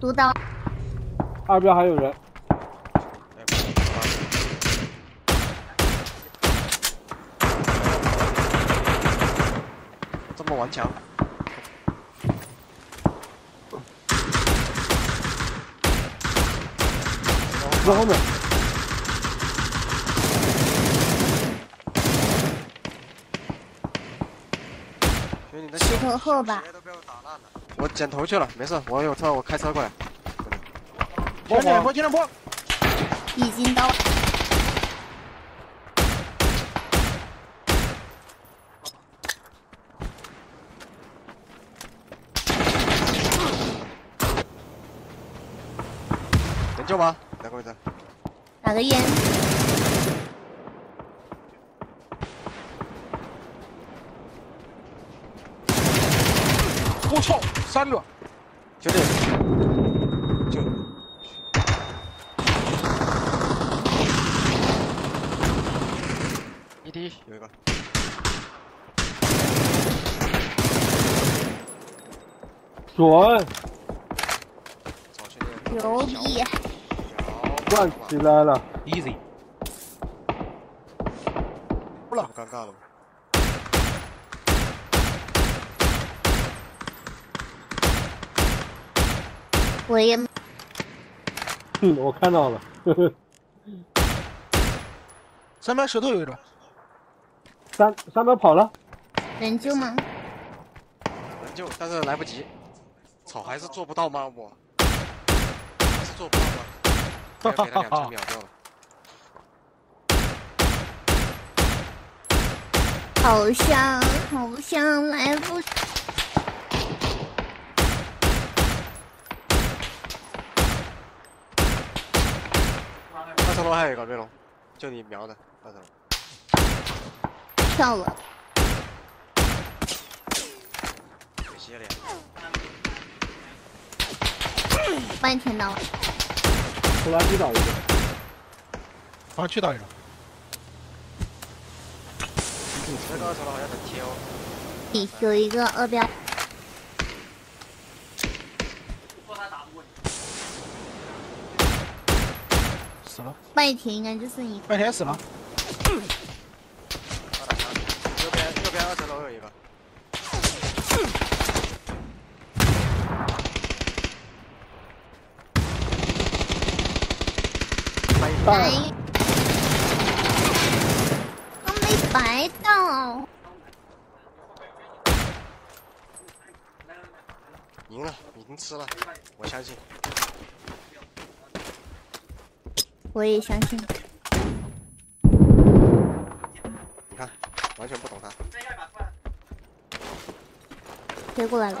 读到二边还有人，这么顽强，在后面。兄弟你的石头后吧。我打烂了。我捡头去了，没事，我有车，我开车过来。前两波，前两波，已经到。能救吗？哪个位置？打个烟。我操，三个，兄弟，就一滴有一个，准，找兄弟。牛逼！转起来了。easy，不了，尴尬了。我也嗯，我看到了。呵呵，三边石头有一个，三三边跑了，能救吗？能救，但是来不及。草，还是做不到吗？我还是做不到吗？没有给他两枪秒掉了。好像好像来不及。层楼还有一个瑞龙，就你瞄的二层楼。跳了，可惜了呀。半天到了。拖拉机倒一个，啊，去打一个，那个二层楼好像很贴哦。里有一个二标，了，半天应该就剩一个。半天死了，右边右边二层楼有一个。白，我没白到。赢了，已经吃了，我相信。我也相信。你看，完全不懂他。飞过来了，